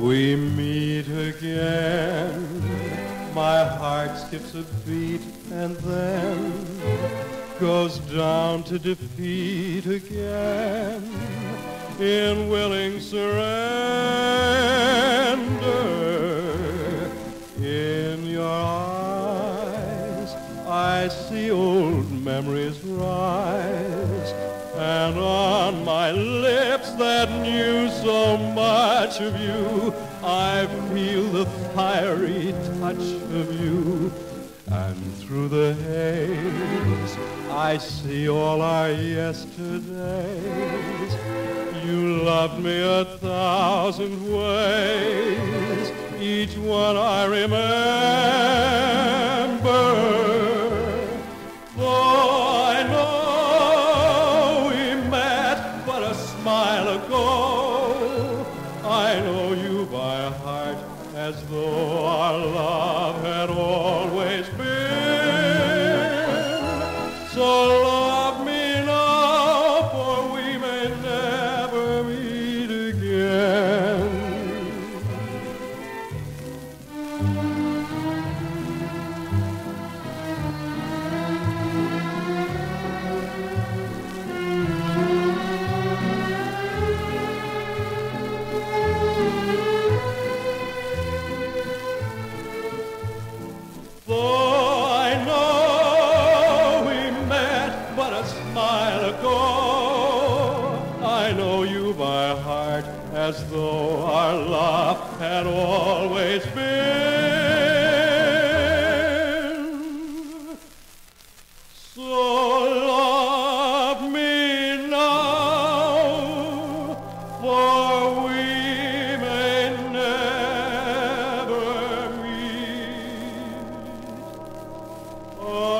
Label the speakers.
Speaker 1: we meet again, my heart skips a beat and then goes down to defeat again in willing surrender. In your eyes, I see old memories rise and on my lips that knew so much of you, I feel the fiery touch of you. And through the haze, I see all our yesterdays. You loved me a thousand ways, know you by heart as though our love had always been. I know we met but a smile ago, I know you by heart as though our love had always been. Oh.